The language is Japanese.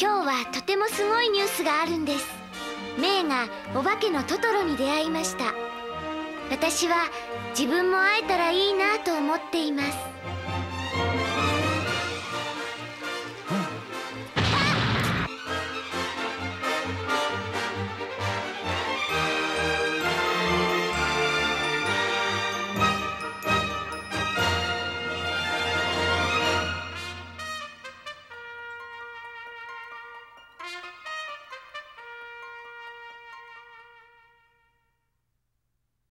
今日はとてもすごいニュースがあるんです。メイがお化けのトトロに出会いました。私は自分も会えたらいいなと思っています。